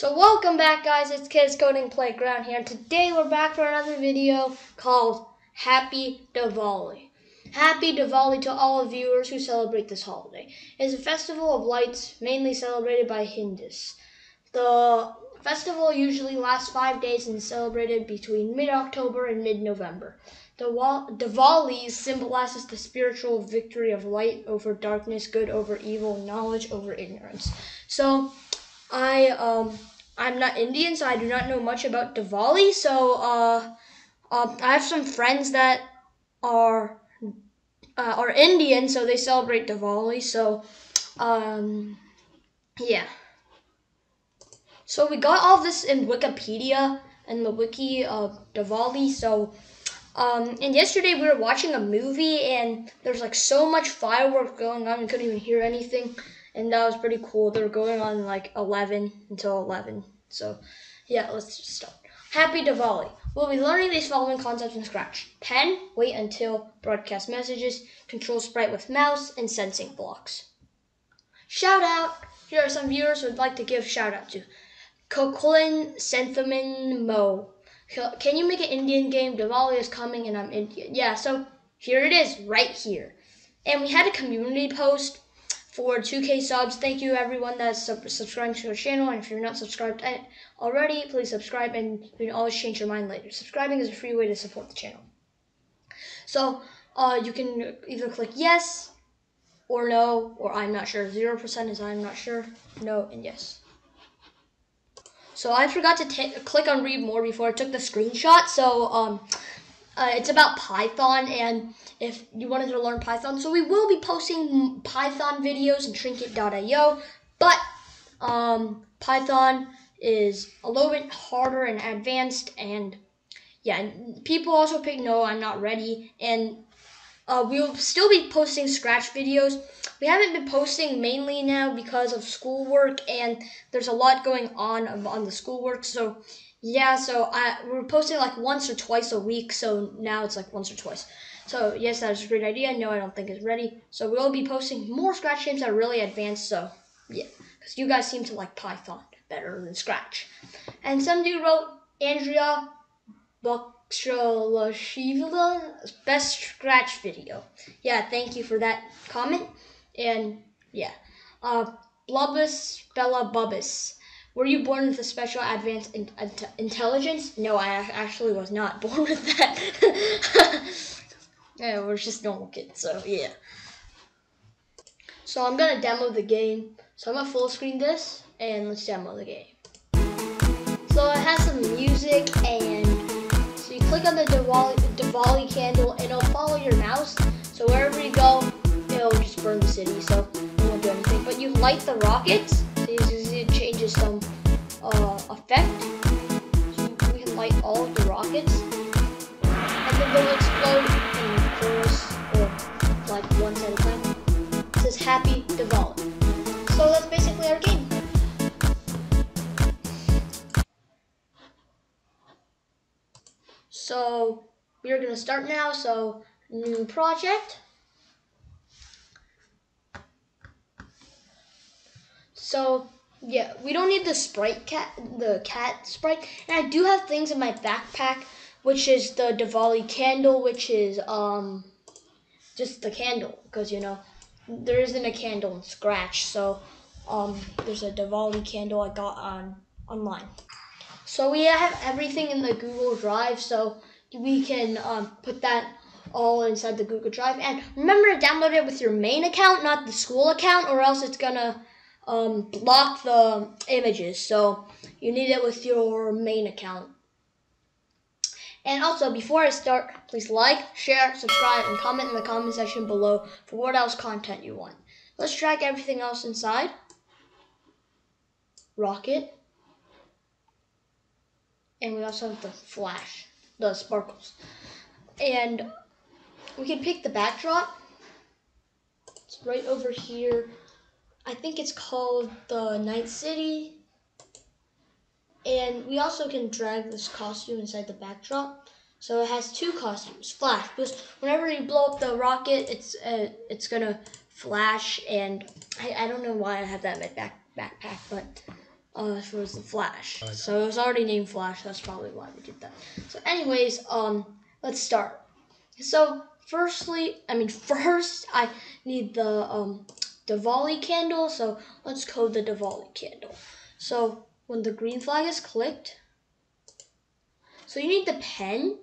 So welcome back guys, it's Kids Coding Playground here and today we're back for another video called Happy Diwali. Happy Diwali to all viewers who celebrate this holiday. It's a festival of lights mainly celebrated by Hindus. The festival usually lasts five days and is celebrated between mid-October and mid-November. The Diwali symbolizes the spiritual victory of light over darkness, good over evil, knowledge over ignorance. So I um I'm not Indian, so I do not know much about Diwali. So uh, uh I have some friends that are uh, are Indian, so they celebrate Diwali. So um yeah. So we got all this in Wikipedia and the wiki of Diwali. So um, and yesterday we were watching a movie and there's like so much fireworks going on, we couldn't even hear anything and that was pretty cool. They were going on like 11 until 11. So, yeah, let's just start. Happy Diwali. We'll be learning these following concepts in Scratch. Pen, wait until, broadcast messages, control sprite with mouse, and sensing blocks. Shout out! Here are some viewers who would like to give shout out to. Koklin Senthaman Mo. Can you make an Indian game? Diwali is coming and I'm Indian. Yeah, so here it is, right here. And we had a community post for 2K subs. Thank you everyone that's sub subscribing to our channel. And if you're not subscribed already, please subscribe and you can always change your mind later. Subscribing is a free way to support the channel. So uh, you can either click yes or no or I'm not sure. 0% is I'm not sure, no, and yes. So I forgot to click on read more before I took the screenshot. So um, uh, it's about Python, and if you wanted to learn Python, so we will be posting Python videos in Trinket.io, but um, Python is a little bit harder and advanced, and yeah, people also pick no, I'm not ready, and uh, we'll still be posting Scratch videos. We haven't been posting mainly now because of schoolwork, and there's a lot going on on the schoolwork, so yeah, so I we're posting like once or twice a week, so now it's like once or twice. So yes, that is a great idea. No, I don't think it's ready. So we'll be posting more Scratch games that are really advanced. So yeah, because you guys seem to like Python better than Scratch. And some dude wrote Andrea Bakshalashivla best Scratch video. Yeah, thank you for that comment. And yeah, uh, Blubbus Bella Bubbus. Were you born with a special advanced in, in, intelligence? No, I actually was not born with that. yeah, we're just normal kids, so yeah. So I'm gonna demo the game. So I'm gonna full screen this and let's demo the game. So it has some music and so you click on the Diwali, Diwali candle and it'll follow your mouse. So wherever you go, it'll just burn the city. So it won't do anything. But you light the rockets it changes some uh, effect. So we can light all of the rockets. And then they'll explode in chorus or like one at a time. It says Happy Diwali. So that's basically our game. So we're gonna start now. So new project. So yeah, we don't need the sprite cat, the cat sprite. And I do have things in my backpack, which is the Diwali candle, which is um, just the candle, because you know there isn't a candle in Scratch, so um, there's a Diwali candle I got on online. So we have everything in the Google Drive, so we can um, put that all inside the Google Drive. And remember to download it with your main account, not the school account, or else it's gonna um, block the images. So you need it with your main account. And also, before I start, please like, share, subscribe, and comment in the comment section below for what else content you want. Let's drag everything else inside. Rocket. And we also have the flash, the sparkles. And we can pick the backdrop. It's right over here I think it's called the Night City. And we also can drag this costume inside the backdrop. So it has two costumes, flash, because whenever you blow up the rocket, it's uh, it's gonna flash, and I, I don't know why I have that in my back backpack, but uh, for the Flash. So it was already named Flash. That's probably why we did that. So, anyways, um, let's start. So, firstly, I mean, first I need the um, Diwali candle. So let's code the Diwali candle. So when the green flag is clicked, so you need the pen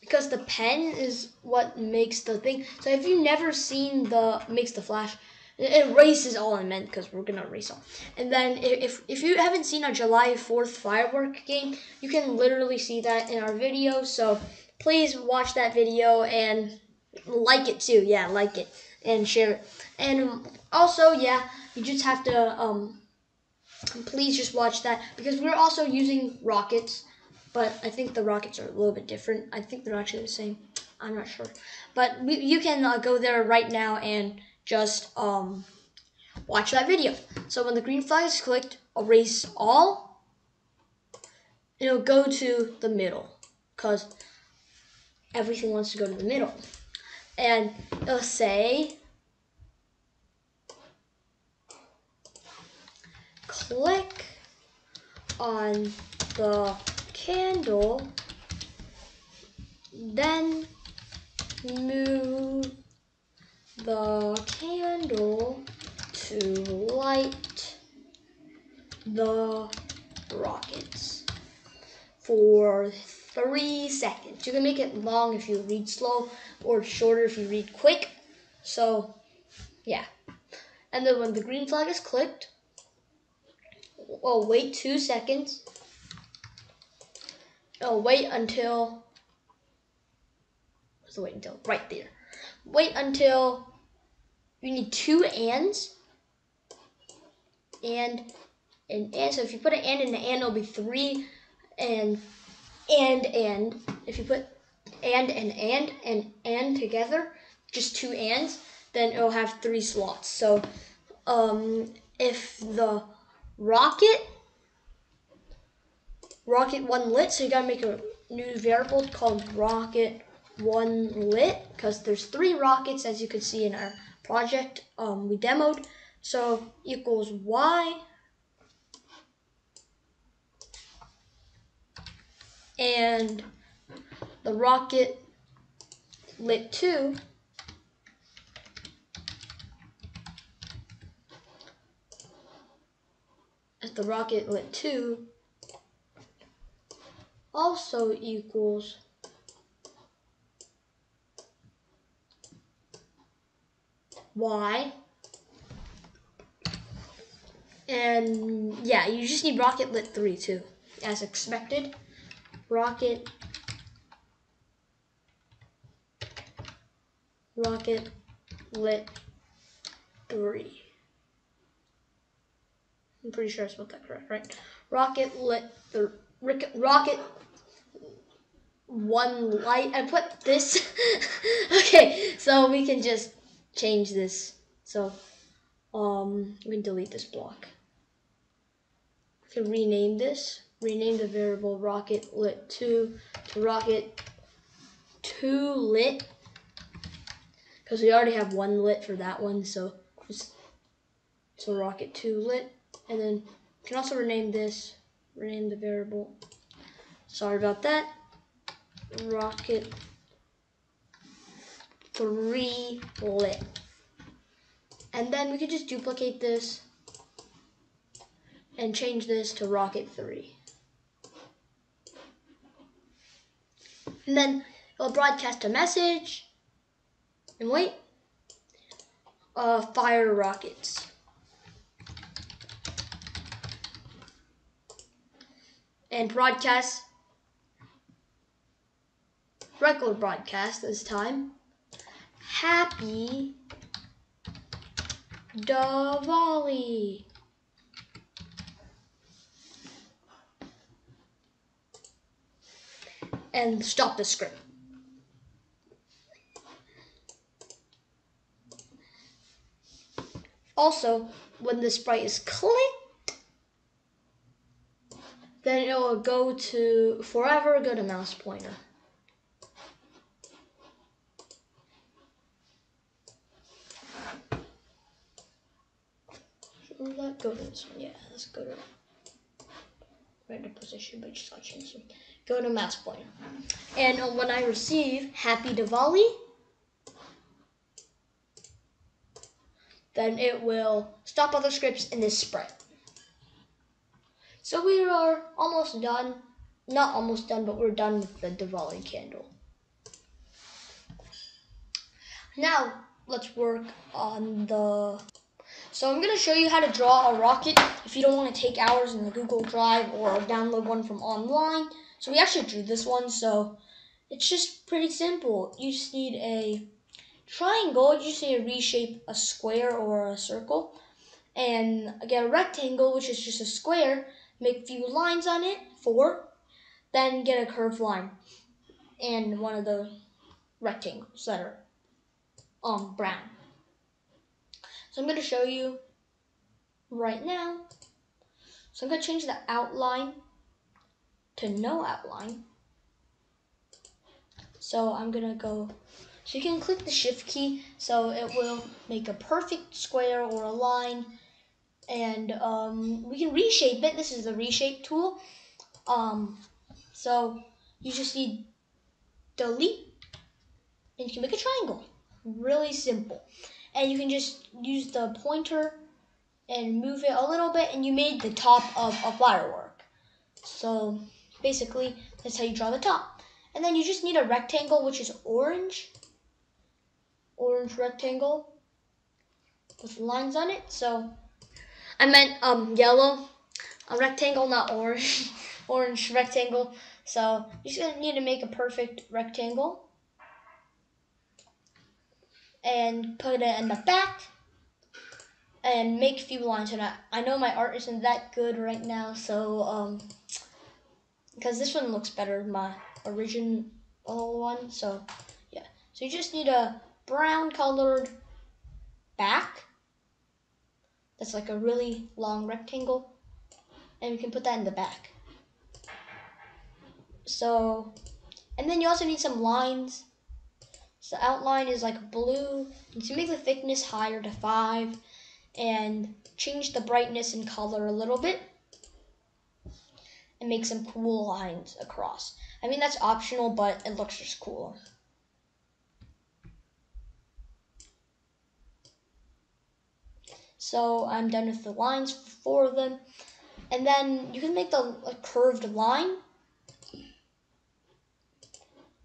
because the pen is what makes the thing. So if you've never seen the makes the flash, it erases all I meant because we're gonna erase all. And then if if you haven't seen a July 4th firework game, you can literally see that in our video. So please watch that video and like it too. Yeah, like it and share it. And also, yeah, you just have to um, please just watch that because we're also using rockets, but I think the rockets are a little bit different. I think they're actually the same. I'm not sure, but we, you can uh, go there right now and just um, watch that video. So when the green flag is clicked, erase all. It'll go to the middle because everything wants to go to the middle. And it'll say click on the candle, then move the candle to light the rockets for three seconds. You can make it long if you read slow or shorter if you read quick. So, yeah. And then when the green flag is clicked, well, wait two seconds. Oh, wait until. What's the wait until? Right there. Wait until you need two ands. And and and. So if you put an and in the and, it'll be three and and and. If you put and and and and and together, just two ands, then it'll have three slots. So um, if the rocket rocket one lit so you gotta make a new variable called rocket one lit because there's three rockets as you can see in our project um, we demoed so equals y and the rocket lit 2 the rocket lit 2 also equals y. And yeah you just need rocket lit 3 too as expected rocket rocket lit 3 I'm pretty sure I spelled that correct, right? Rocket lit the rocket one light. I put this. okay, so we can just change this. So um, we can delete this block. We can rename this. Rename the variable rocket lit two to rocket two lit because we already have one lit for that one. So just so rocket two lit. And then you can also rename this, rename the variable. Sorry about that. Rocket 3 lit. And then we could just duplicate this and change this to rocket 3. And then it'll broadcast a message and wait. Uh, fire rockets. and broadcast record broadcast this time. Happy Diwali. And stop the script. Also, when the sprite is clicked, then it will go to forever go to mouse pointer. So let go to this one. Yeah, let's go to random position, but just got change them. Go to mouse pointer. And when I receive Happy Diwali, then it will stop other scripts in this sprite. So we are almost done. Not almost done, but we're done with the Diwali candle. Now, let's work on the... So I'm going to show you how to draw a rocket if you don't want to take hours in the Google Drive or download one from online. So we actually drew this one, so it's just pretty simple. You just need a triangle, you just need to reshape a square or a circle. And get a rectangle, which is just a square, make a few lines on it, four. Then get a curved line and one of the rectangles that are um, brown. So I'm going to show you right now. So I'm going to change the outline to no outline. So I'm going to go, so you can click the shift key so it will make a perfect square or a line and um, we can reshape it. This is the reshape tool. Um, so you just need delete and you can make a triangle. Really simple. And you can just use the pointer and move it a little bit and you made the top of a firework. So basically that's how you draw the top. And then you just need a rectangle which is orange. Orange rectangle with lines on it. So I meant um yellow. A rectangle, not orange. orange rectangle. So you're just gonna need to make a perfect rectangle and put it in the back and make a few lines and I, I know my art isn't that good right now so um because this one looks better than my original one so yeah. So you just need a brown colored back that's like a really long rectangle and you can put that in the back. So and then you also need some lines so the outline is like blue. And to make the thickness higher to 5 and change the brightness and color a little bit and make some cool lines across. I mean, that's optional, but it looks just cool. So I'm done with the lines for them. And then you can make the curved line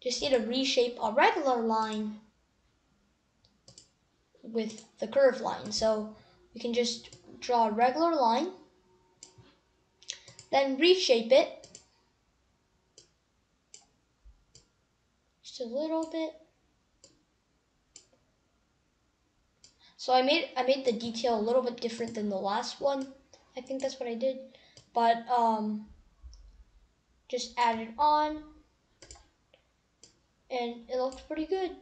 just need to reshape a regular line with the curved line. So we can just draw a regular line, then reshape it just a little bit. So I made I made the detail a little bit different than the last one. I think that's what I did. But um just add it on and it looks pretty good.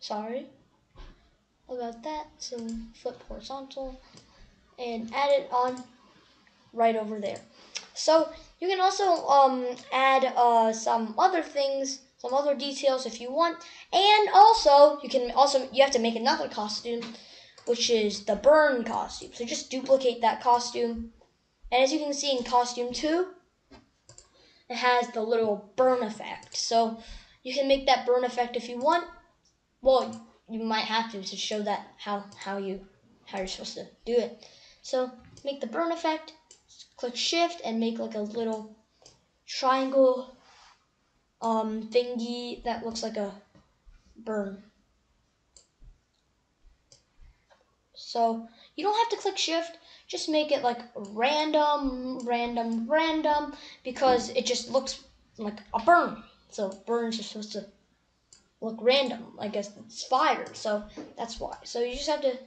Sorry about that. So flip horizontal and add it on right over there. So you can also um, add uh, some other things, some other details if you want. And also, you can also, you have to make another costume, which is the burn costume. So just duplicate that costume. And as you can see in costume two, it has the little burn effect. So you can make that burn effect if you want. Well, you might have to to show that how how you how you're supposed to do it. So make the burn effect. Click shift and make like a little triangle um thingy that looks like a burn. So you don't have to click shift just make it like random, random, random, because it just looks like a burn. So burns are supposed to look random. I guess it's fire, so that's why. So you just have to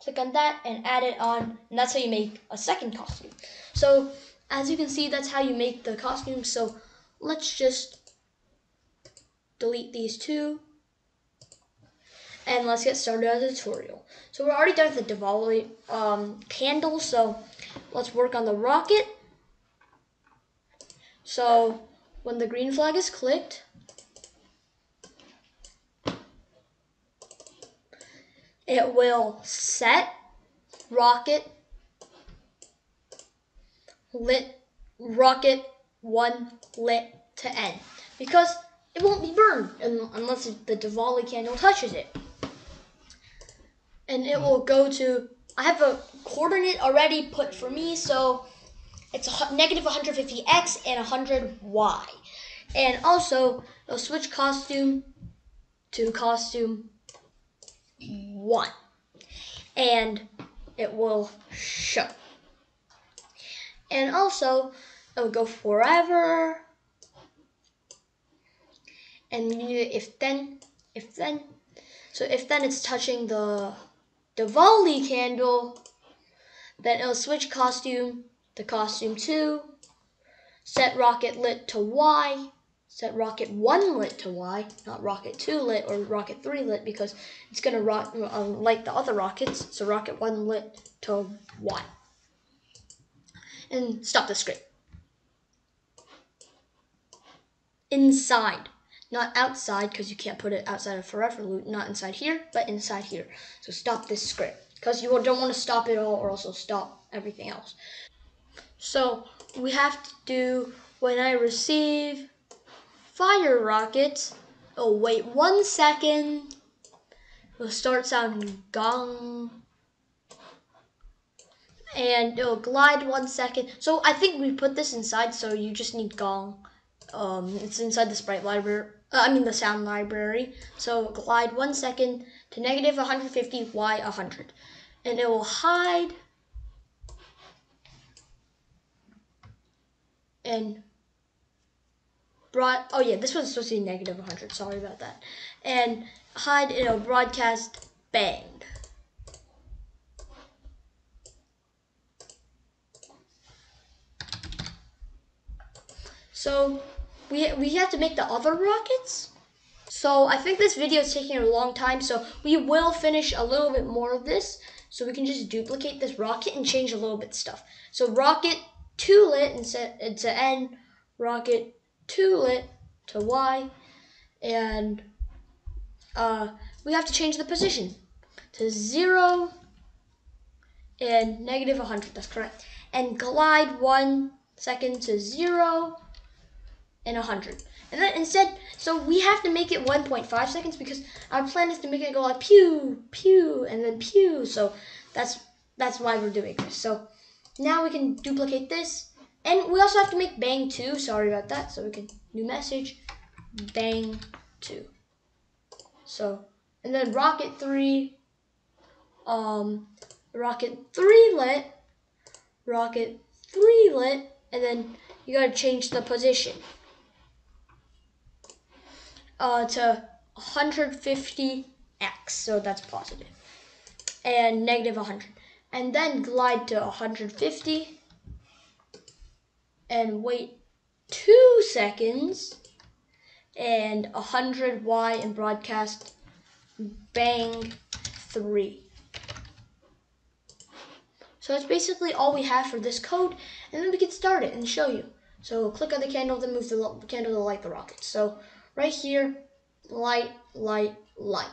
click on that and add it on, and that's how you make a second costume. So as you can see, that's how you make the costume. So let's just delete these two and let's get started on the tutorial. So we're already done with the Diwali um, candle, so let's work on the rocket. So when the green flag is clicked, it will set rocket lit rocket one lit to end because it won't be burned unless the Diwali candle touches it. And it hmm. will go to, I have a coordinate already put for me, so it's negative 150x and 100y. And also, it'll switch costume to costume 1. And it will show. And also, it'll go forever. And if then, if then, so if then it's touching the Diwali candle, then it'll switch costume to costume 2, set rocket lit to Y, set rocket 1 lit to Y, not rocket 2 lit or rocket 3 lit because it's going to rock, uh, light the other rockets, so rocket 1 lit to Y and stop the script. Inside, not outside because you can't put it outside of forever loop, not inside here, but inside here. So stop this script because you don't want to stop it all or also stop everything else. So we have to do when I receive fire rockets, oh wait one second, it'll start sounding gong and it'll glide one second. So I think we put this inside, so you just need gong. Um, it's inside the sprite library. Uh, I mean the sound library. So glide one second to negative 150 y 100, and it will hide and broad. Oh yeah, this was supposed to be negative 100. Sorry about that. And hide. and It'll broadcast bang. So we, we have to make the other rockets. So I think this video is taking a long time, so we will finish a little bit more of this. So we can just duplicate this rocket and change a little bit stuff. So rocket 2 lit it to N, rocket 2 lit to Y, and uh, we have to change the position to 0 and negative 100, that's correct. And glide 1 second to 0 and 100. And then instead, so we have to make it 1.5 seconds because our plan is to make it go like pew, pew, and then pew. So that's that's why we're doing this. So now we can duplicate this. And we also have to make bang 2. Sorry about that. So we can new message, bang 2. So, and then rocket 3, um, rocket 3 lit, rocket 3 lit, and then you gotta change the position uh, to 150x, so that's positive, and negative 100. And then glide to 150 and wait two seconds and 100y and broadcast bang 3. So that's basically all we have for this code, and then we can start it and show you. So click on the candle, then move the candle to light the rockets. So right here, light, light, light.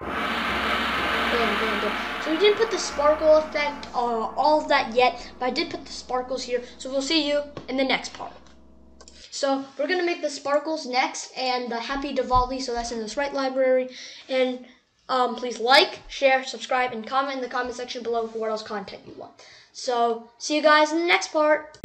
Bam, bam, bam. So we didn't put the sparkle effect, uh, all of that yet, but I did put the sparkles here. So we'll see you in the next part. So we're gonna make the sparkles next and the Happy Diwali, so that's in the sprite library. And um, please like, share, subscribe, and comment in the comment section below for what else content you want. So see you guys in the next part.